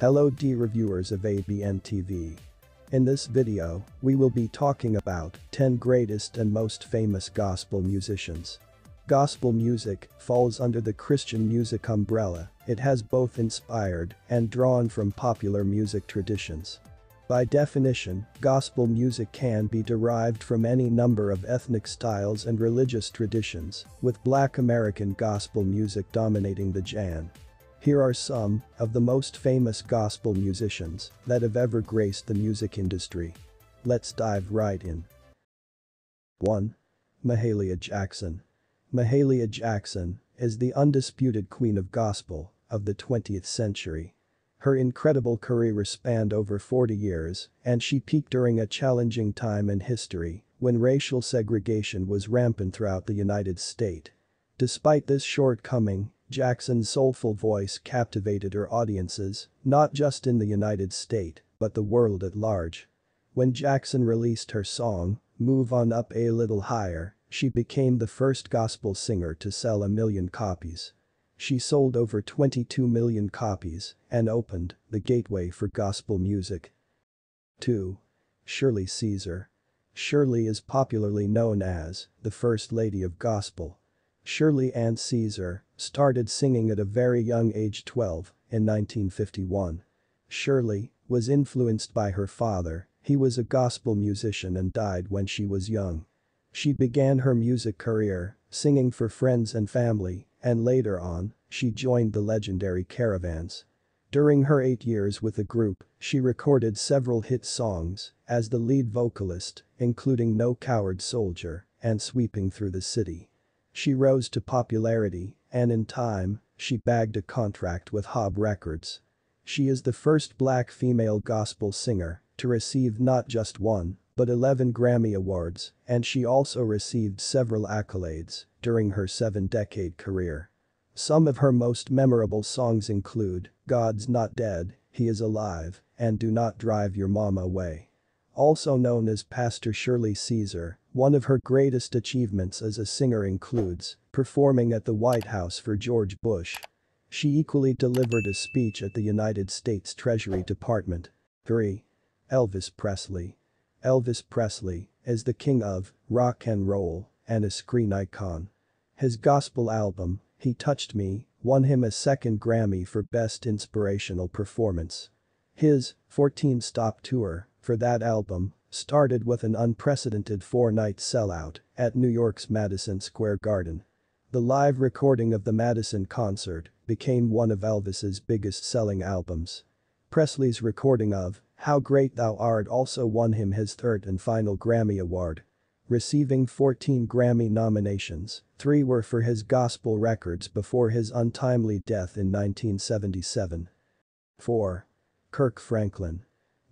Hello D reviewers of ABN TV. In this video, we will be talking about 10 greatest and most famous gospel musicians. Gospel music falls under the Christian music umbrella, it has both inspired and drawn from popular music traditions. By definition, gospel music can be derived from any number of ethnic styles and religious traditions, with black American gospel music dominating the genre. Here are some of the most famous gospel musicians that have ever graced the music industry. Let's dive right in. 1. Mahalia Jackson. Mahalia Jackson is the undisputed queen of gospel of the 20th century. Her incredible career spanned over 40 years, and she peaked during a challenging time in history when racial segregation was rampant throughout the United States. Despite this shortcoming, Jackson's soulful voice captivated her audiences, not just in the United States, but the world at large. When Jackson released her song, Move On Up A Little Higher, she became the first gospel singer to sell a million copies. She sold over 22 million copies and opened the gateway for gospel music. 2. Shirley Caesar. Shirley is popularly known as the First Lady of Gospel. Shirley Ann Caesar started singing at a very young age 12 in 1951. Shirley was influenced by her father, he was a gospel musician and died when she was young. She began her music career singing for friends and family and later on, she joined the legendary Caravans. During her eight years with the group, she recorded several hit songs as the lead vocalist, including No Coward Soldier and Sweeping Through the City. She rose to popularity, and in time, she bagged a contract with Hob Records. She is the first black female gospel singer to receive not just one, but 11 Grammy Awards, and she also received several accolades during her seven-decade career. Some of her most memorable songs include God's Not Dead, He Is Alive, and Do Not Drive Your Mama Away. Also known as Pastor Shirley Caesar, one of her greatest achievements as a singer includes performing at the White House for George Bush. She equally delivered a speech at the United States Treasury Department. 3. Elvis Presley. Elvis Presley is the king of rock and roll and a screen icon. His gospel album, He Touched Me, won him a second Grammy for Best Inspirational Performance. His 14-stop tour for that album started with an unprecedented four-night sellout at New York's Madison Square Garden. The live recording of the Madison concert became one of Elvis's biggest selling albums. Presley's recording of How Great Thou Art also won him his third and final Grammy Award Receiving 14 Grammy nominations, three were for his gospel records before his untimely death in 1977. 4. Kirk Franklin.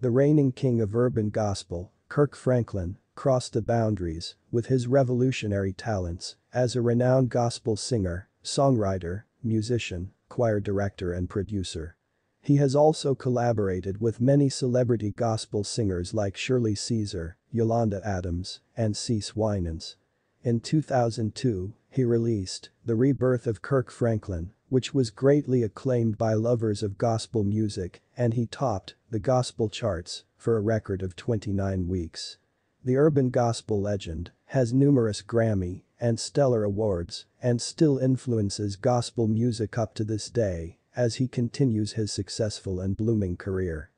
The reigning king of urban gospel, Kirk Franklin, crossed the boundaries with his revolutionary talents as a renowned gospel singer, songwriter, musician, choir director and producer. He has also collaborated with many celebrity gospel singers like Shirley Caesar, Yolanda Adams, and CeCe Winans. In 2002, he released The Rebirth of Kirk Franklin, which was greatly acclaimed by lovers of gospel music, and he topped the gospel charts for a record of 29 weeks. The urban gospel legend has numerous Grammy and Stellar awards and still influences gospel music up to this day as he continues his successful and blooming career.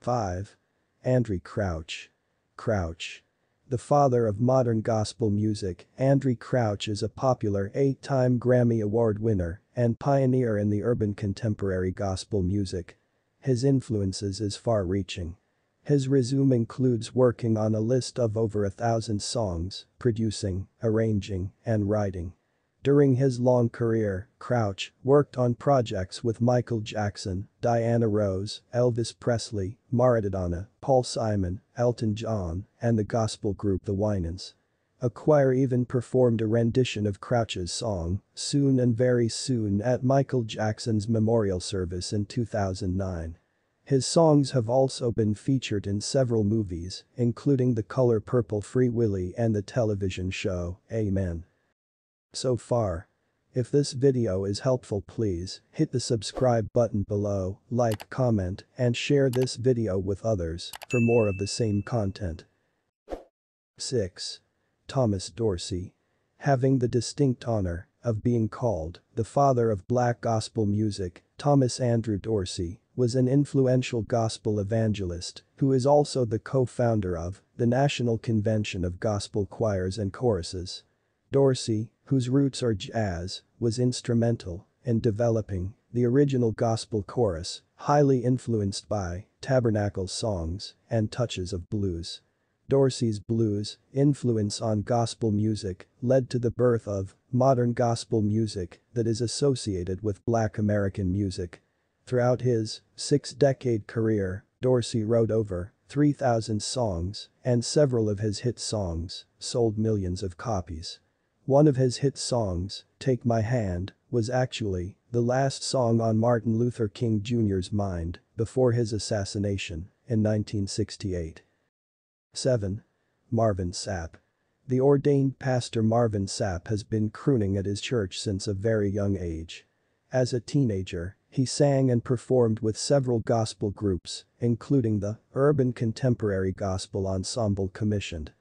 5. Andraé Crouch Crouch. The father of modern gospel music, Andraé Crouch is a popular eight-time Grammy Award winner and pioneer in the urban contemporary gospel music. His influences is far-reaching. His resume includes working on a list of over a thousand songs, producing, arranging, and writing. During his long career, Crouch worked on projects with Michael Jackson, Diana Ross, Elvis Presley, Maradona, Paul Simon, Elton John, and the gospel group The Winans. A choir even performed a rendition of Crouch's song, Soon and Very Soon at Michael Jackson's memorial service in 2009. His songs have also been featured in several movies, including The Color Purple Free Willy and the television show, Amen. So far. If this video is helpful please hit the subscribe button below, like, comment, and share this video with others for more of the same content. 6. Thomas Dorsey. Having the distinct honor of being called the father of black gospel music, Thomas Andrew Dorsey was an influential gospel evangelist who is also the co-founder of the National Convention of Gospel Choirs and Choruses. Dorsey, whose roots are jazz, was instrumental in developing the original gospel chorus, highly influenced by tabernacle songs and touches of blues. Dorsey's blues influence on gospel music led to the birth of modern gospel music that is associated with black American music. Throughout his six-decade career, Dorsey wrote over 3,000 songs and several of his hit songs sold millions of copies. One of his hit songs, Take My Hand, was actually the last song on Martin Luther King Jr.'s mind before his assassination in 1968. 7. Marvin Sapp. The ordained pastor Marvin Sapp has been crooning at his church since a very young age. As a teenager, he sang and performed with several gospel groups, including the Urban Contemporary Gospel Ensemble commissioned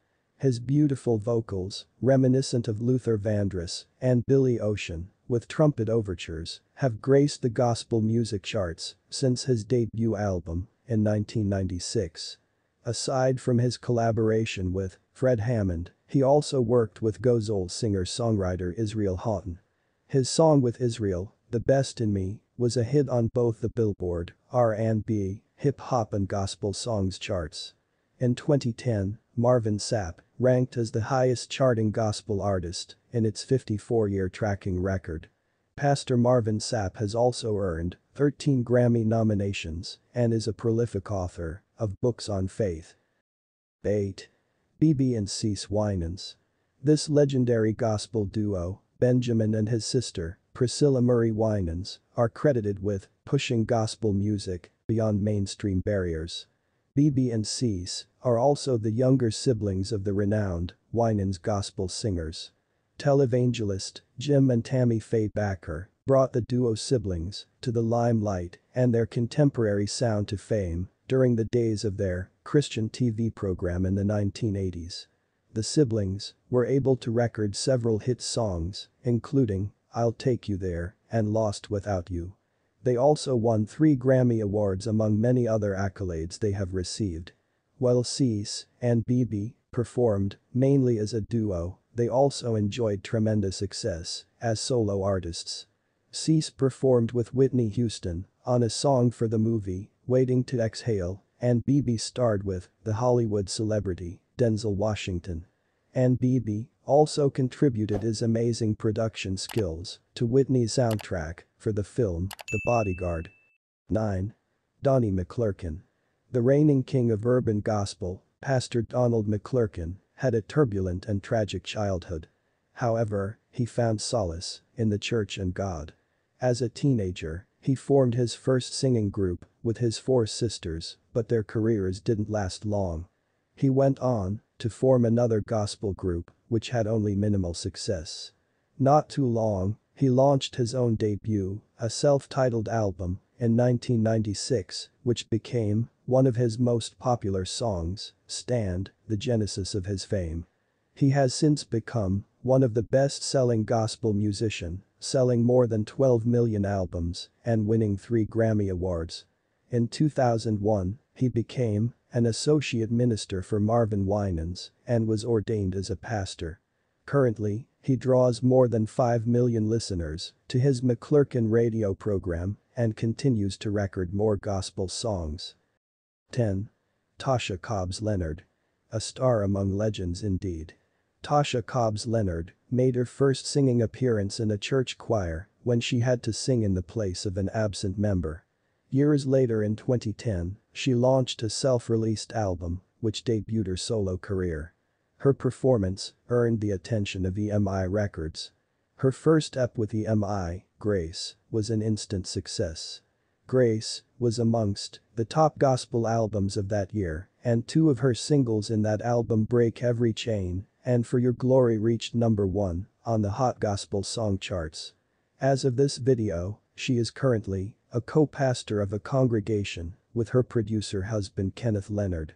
his beautiful vocals, reminiscent of Luther Vandross and Billy Ocean, with trumpet overtures, have graced the gospel music charts since his debut album in 1996. Aside from his collaboration with Fred Hammond, he also worked with gospel singer-songwriter Israel Houghton. His song with Israel, The Best in Me, was a hit on both the Billboard, R&B, hip-hop and gospel songs charts. In 2010, Marvin Sapp ranked as the highest charting gospel artist in its 54-year tracking record. Pastor Marvin Sapp has also earned 13 Grammy nominations and is a prolific author of books on faith. 8. BeBe and CeCe Winans. This legendary gospel duo, Benjamin and his sister, Priscilla Marie Winans, are credited with pushing gospel music beyond mainstream barriers. BeBe and CeCe are also the younger siblings of the renowned Winans gospel singers. Televangelist Jim and Tammy Faye Bakker brought the duo siblings to the limelight and their contemporary sound to fame during the days of their Christian TV program in the 1980s. The siblings were able to record several hit songs, including I'll Take You There and Lost Without You. They also won three Grammy Awards among many other accolades they have received. While CeCe and BeBe performed mainly as a duo, they also enjoyed tremendous success as solo artists. CeCe performed with Whitney Houston on a song for the movie, Waiting to Exhale, and BeBe starred with the Hollywood celebrity, Denzel Washington. And BeBe also contributed his amazing production skills to Whitney's soundtrack for the film, The Bodyguard. 9. Donnie McClurkin. The reigning king of urban gospel, Pastor Donald McClurkin, had a turbulent and tragic childhood. However, he found solace in the church and God. As a teenager, he formed his first singing group with his four sisters, but their careers didn't last long. He went on to form another gospel group, which had only minimal success. Not too long, he launched his own debut, a self-titled album, in 1996, which became one of his most popular songs, Stand, the genesis of his fame. He has since become one of the best-selling gospel musician, selling more than 12 million albums and winning three Grammy Awards. In 2001, he became an associate minister for Marvin Winans and was ordained as a pastor. Currently, he draws more than 5 million listeners to his McClurkin radio program and continues to record more gospel songs. 10. Tasha Cobbs Leonard. A star among legends indeed. Tasha Cobbs Leonard made her first singing appearance in a church choir when she had to sing in the place of an absent member. Years later in 2010, she launched a self-released album, which debuted her solo career. Her performance earned the attention of EMI Records. Her first EP with EMI, Grace, was an instant success. Grace was amongst the top gospel albums of that year, and two of her singles in that album Break Every Chain and For Your Glory reached number one on the Hot Gospel Song charts. As of this video, she is currently a co-pastor of a congregation with her producer husband Kenneth Leonard.